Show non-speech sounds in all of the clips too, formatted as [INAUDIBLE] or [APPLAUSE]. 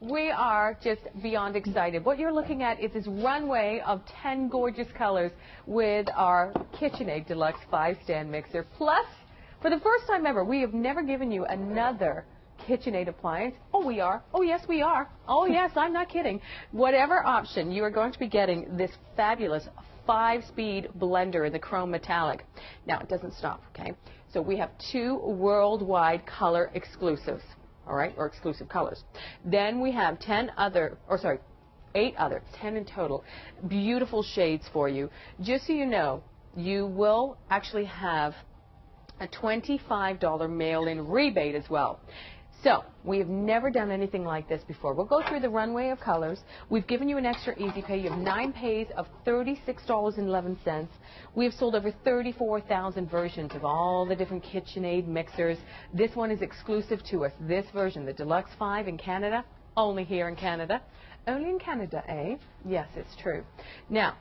we are just beyond excited. What you're looking at is this runway of 10 gorgeous colors with our KitchenAid Deluxe 5-stand mixer. Plus, for the first time ever, we have never given you another KitchenAid appliance. Oh, we are. Oh, yes, we are. Oh, [LAUGHS] yes, I'm not kidding. Whatever option, you are going to be getting this fabulous five-speed blender in the chrome metallic. Now, it doesn't stop, okay? So we have two worldwide color exclusives all right, or exclusive colors. Then we have 10 other, or sorry, eight other, 10 in total, beautiful shades for you. Just so you know, you will actually have a $25 mail-in rebate as well. So, we have never done anything like this before. We'll go through the runway of colors. We've given you an extra easy pay. You have nine pays of $36.11. We have sold over 34,000 versions of all the different KitchenAid mixers. This one is exclusive to us. This version, the Deluxe 5 in Canada, only here in Canada. Only in Canada, eh? Yes, it's true. Now,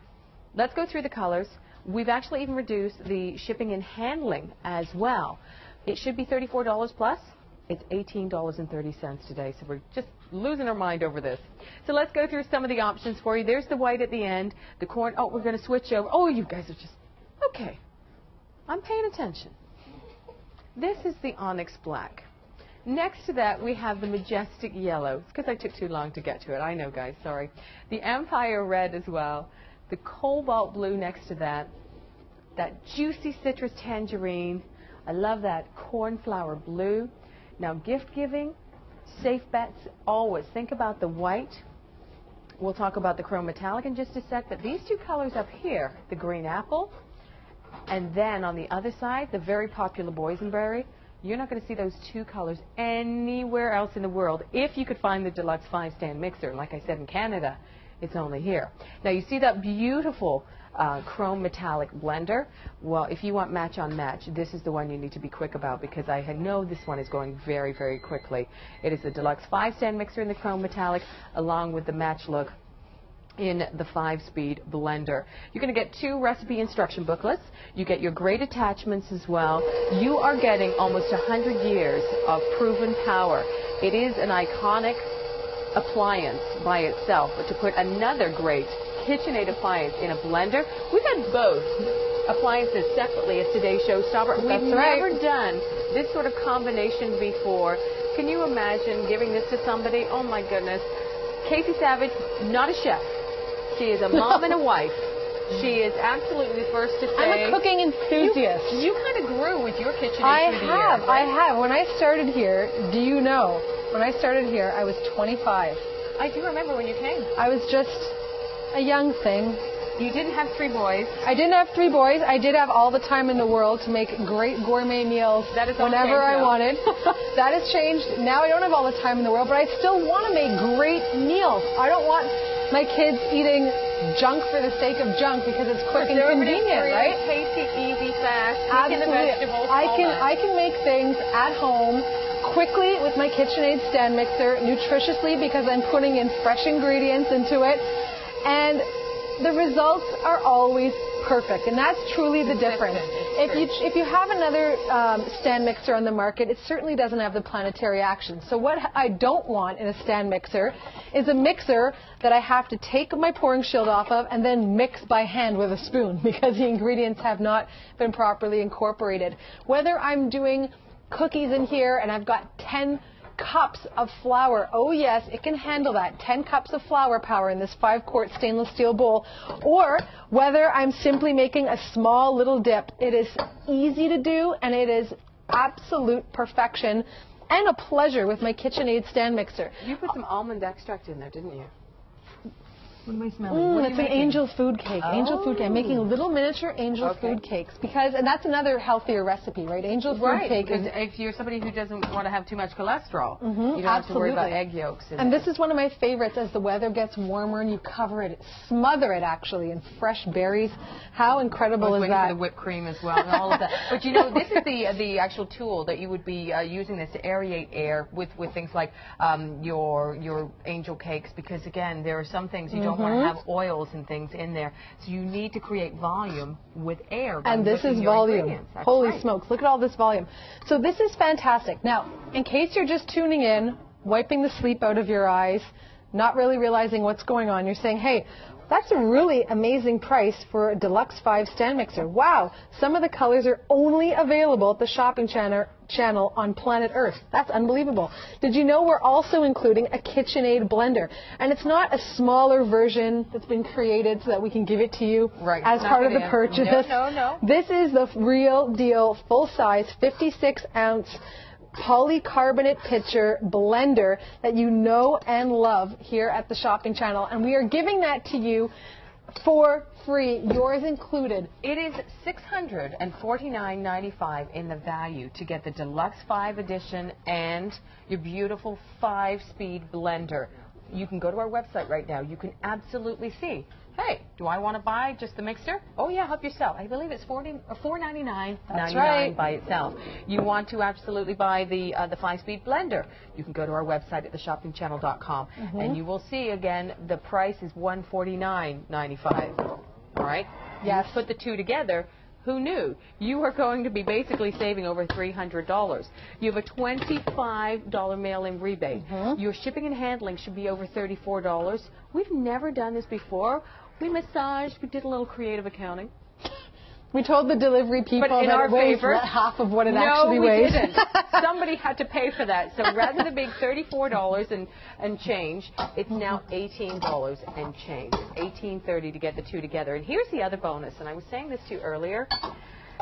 let's go through the colors. We've actually even reduced the shipping and handling as well. It should be $34 plus. It's $18.30 today, so we're just losing our mind over this. So let's go through some of the options for you. There's the white at the end, the corn. Oh, we're going to switch over. Oh, you guys are just, okay. I'm paying attention. This is the onyx black. Next to that, we have the majestic yellow. It's because I took too long to get to it. I know, guys, sorry. The empire red as well. The cobalt blue next to that. That juicy citrus tangerine. I love that cornflower blue. Now, gift giving, safe bets, always think about the white. We'll talk about the chrome metallic in just a sec, but these two colors up here, the green apple, and then on the other side, the very popular boysenberry, you're not going to see those two colors anywhere else in the world if you could find the Deluxe 5-stand mixer. Like I said, in Canada, it's only here. Now, you see that beautiful uh, chrome metallic blender. Well, if you want match on match, this is the one you need to be quick about because I know this one is going very, very quickly. It is the Deluxe 5-stand mixer in the chrome metallic along with the match look in the five-speed blender. You're going to get two recipe instruction booklets. You get your great attachments as well. You are getting almost 100 years of proven power. It is an iconic appliance by itself, but to put another great KitchenAid appliance in a blender. We've had both appliances separately as today's showstopper. We've That's never done this sort of combination before. Can you imagine giving this to somebody? Oh my goodness. Casey Savage, not a chef. She is a [LAUGHS] mom and a wife. She is absolutely the first to say. I'm a cooking enthusiast. You, you kind of grew with your kitchen. I have. years, I have. When I started here, do you know? When I started here, I was 25. I do remember when you came. I was just a young thing. You didn't have three boys. I didn't have three boys. I did have all the time in the world to make great gourmet meals That is whenever changed I now. wanted. [LAUGHS] that has changed. Now I don't have all the time in the world, but I still want to make great meals. I don't want my kids eating junk for the sake of junk because it's quick and convenient, Preservative-free, right? Tasty, easy, fast. Absolutely. I can that. I can make things at home quickly with my KitchenAid stand mixer, nutritiously because I'm putting in fresh ingredients into it, and the results are always perfect, and that's truly the difference. If you if you have another um, stand mixer on the market, it certainly doesn't have the planetary action. So what I don't want in a stand mixer is a mixer that I have to take my pouring shield off of and then mix by hand with a spoon [LAUGHS] because the ingredients have not been properly incorporated. Whether I'm doing cookies in here and I've got 10 cups of flour. Oh yes, it can handle that. 10 cups of flour power in this 5 quart stainless steel bowl. Or whether I'm simply making a small little dip. It is easy to do and it is absolute perfection and a pleasure with my KitchenAid stand mixer. You put some almond extract in there, didn't you? What am I smelling? Mm, it's an making? angel food cake. Angel food cake. I'm making little miniature angel Okay. food cakes because, and that's another healthier recipe, right? Angel food Right, cake is if you're somebody who doesn't want to have too much cholesterol, Mhm, you don't have to worry about egg yolks. And it. this is one of my favorites as the weather gets warmer and you cover it, smother it actually in fresh berries. How incredible is waiting for the whipped cream as well and all of that. But you know, [LAUGHS] this is the the actual tool that you would be uh, using this to aerate air with with things like um, your your angel cakes because again, there are some things you don't Mm-hmm. want to have oils and things in there, so you need to create volume with air. And this is volume. Holy right. smokes, look at all this volume. So this is fantastic. Now, in case you're just tuning in, wiping the sleep out of your eyes, not really realizing what's going on. You're saying, hey, that's a really amazing price for a Deluxe 5 stand mixer. Wow, some of the colors are only available at the shopping channel, channel on planet Earth. That's unbelievable. Did you know we're also including a KitchenAid blender? And it's not a smaller version that's been created so that we can give it to you Right. as Not part of the purchase. No, no, no. This is the real deal, full size, 56 ounce polycarbonate pitcher blender that you know and love here at the shopping channel. And we are giving that to you for free, yours included. It is $649.95 in the value to get the Deluxe 5 edition and your beautiful 5-speed blender. You can go to our website right now. You can absolutely see. Hey, do I want to buy just the mixer? Oh yeah, help yourself. I believe it's 40 or 4.99 That's right. by itself. You want to absolutely buy the uh, the 5-speed blender? You can go to our website at theshoppingchannel.com Mm-hmm. and you will see again the price is 149.95. All right? Yes. You put the two together, who knew? You are going to be basically saving over $300. You have a $25 mail-in rebate. Mm-hmm. Your shipping and handling should be over $34. We've never done this before. We massaged, we did a little creative accounting. We told the delivery people But in that our it weighs favor, half of what it no, actually we weighs. didn't. [LAUGHS] Somebody had to pay for that. So rather than being thirty-four dollars and and change, it's now eighteen dollars and change. Eighteen thirty to get the two together. And here's the other bonus. And I was saying this to you earlier.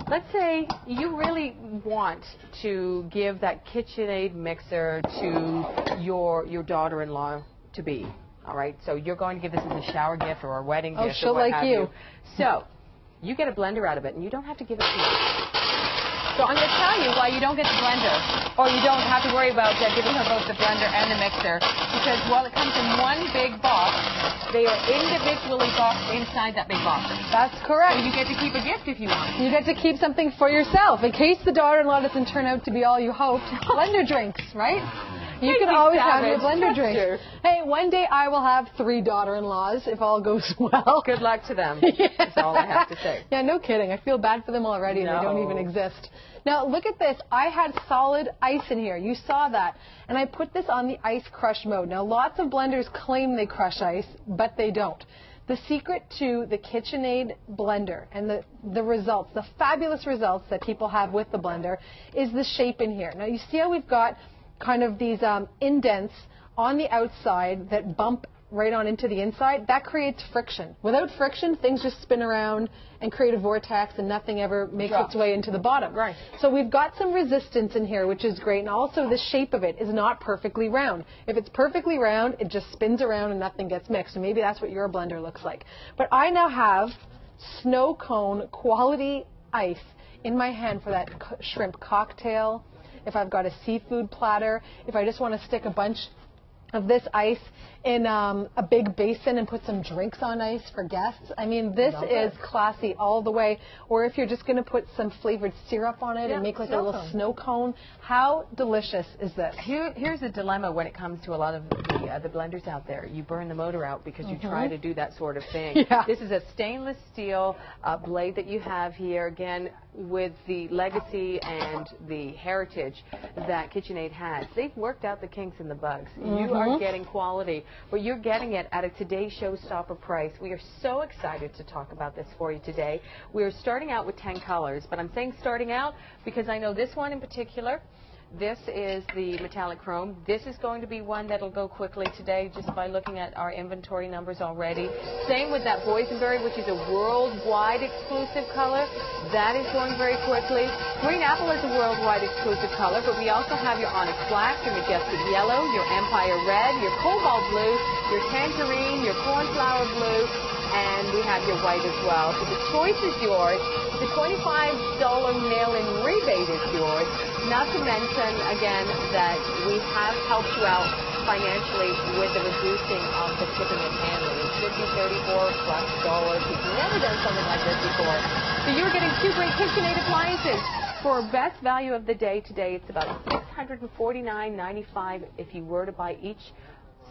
Let's say you really want to give that KitchenAid mixer to your your daughter-in-law to be. All right. So you're going to give this as a shower gift or a wedding Oh, gift she'll or what like have you. you. So you get a blender out of it, and you don't have to give it to me. So I'm going to tell you why you don't get the blender, or you don't have to worry about uh, giving her both the blender and the mixer, because while it comes in one big box, they are individually boxed inside that big box. That's So correct. you get to keep a gift if you want. You get to keep something for yourself in case the daughter-in-law doesn't turn out to be all you hoped. [LAUGHS] Blender drinks, right? [LAUGHS] You can always have your blender drink. drinks. Hey, one day I will have three daughter-in-laws if all goes [LAUGHS] well. Good luck to them. [LAUGHS] That's all I have to say. Yeah, no kidding. I feel bad for them already and they don't even exist. Now, look at this. I had solid ice in here. You saw that. And I put this on the ice crush mode. Now, lots of blenders claim they crush ice, but they don't. The secret to the KitchenAid blender and the, the results, the fabulous results that people have with the blender, is the shape in here. Now, you see how we've got kind of these um, indents on the outside that bump right on into the inside, that creates friction. Without friction, things just spin around and create a vortex and nothing ever makes its way into the bottom. Right. So we've got some resistance in here, which is great. And also the shape of it is not perfectly round. If it's perfectly round, it just spins around and nothing gets mixed. And maybe that's what your blender looks like. But I now have snow cone quality ice in my hand for that shrimp cocktail. If I've got a seafood platter, if I just want to stick a bunch of this ice in um, a big basin and put some drinks on ice for guests. I mean, this Love is it. classy all the way. Or if you're just going to put some flavored syrup on it Yeah, and make like a little cone. snow cone, how delicious is this? Here, here's a dilemma when it comes to a lot of the, uh, the blenders out there. You burn the motor out because you try to do that sort of thing. Mm-hmm. [LAUGHS] Yeah. This is a stainless steel uh, blade that you have here, again, with the legacy and the heritage that KitchenAid has. They've worked out the kinks and the bugs. You Mm-hmm. are getting quality, but you're getting it at a today's showstopper price. We are so excited to talk about this for you today. We're starting out with 10 colors, but I'm saying starting out because I know this one in particular. This is the metallic chrome. This is going to be one that'll go quickly today just by looking at our inventory numbers already. Same with that boysenberry, which is a worldwide exclusive color. That is going very quickly. Green apple is a worldwide exclusive color, but we also have your onyx black, your majestic yellow, your empire red, your cobalt blue, your tangerine, your cornflower blue, and we have your white as well. So the choice is yours. The $25 mail-in rebate is yours. Not to mention, again, that we have helped you out financially with the reducing of the shipping and handling. It should be 34 plus dollars. We've never done something like this before. So you're getting two great KitchenAid appliances. For best value of the day today, it's about $649.95 if you were to buy each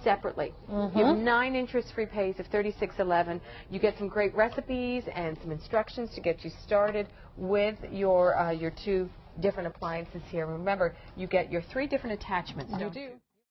separately. You have nine interest-free pays of $36.11. You get some great recipes and some instructions to get you started with your uh, your two different appliances here. Remember, you get your three different attachments. You do.